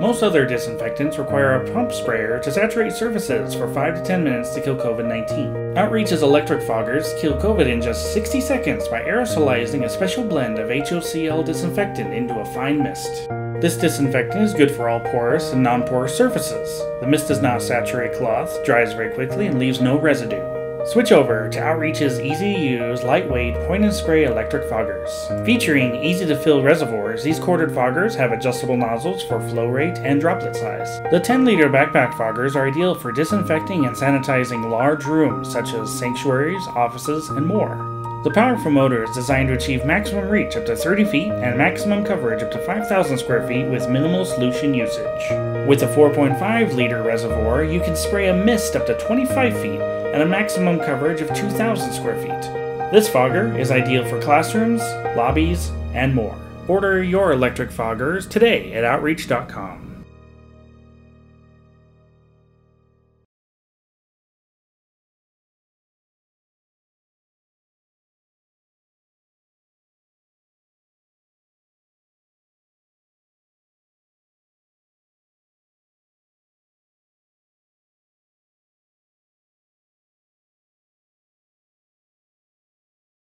Most other disinfectants require a pump sprayer to saturate surfaces for 5 to 10 minutes to kill COVID 19. Outreach's electric foggers kill COVID in just 60 seconds by aerosolizing a special blend of HOCl disinfectant into a fine mist. This disinfectant is good for all porous and non porous surfaces. The mist does not saturate cloth, dries very quickly, and leaves no residue. Switch over to Outreach's easy to use, lightweight, point and spray electric foggers. Featuring easy to fill reservoirs, these corded foggers have adjustable nozzles for flow rate and droplet size. The 10 liter backpack foggers are ideal for disinfecting and sanitizing large rooms such as sanctuaries, offices, and more. The powerful motor is designed to achieve maximum reach up to 30 feet and maximum coverage up to 5,000 square feet with minimal solution usage. With a 4.5 liter reservoir, you can spray a mist up to 25 feet and a maximum coverage of 2,000 square feet. This fogger is ideal for classrooms, lobbies, and more. Order your electric foggers today at Outreach.com.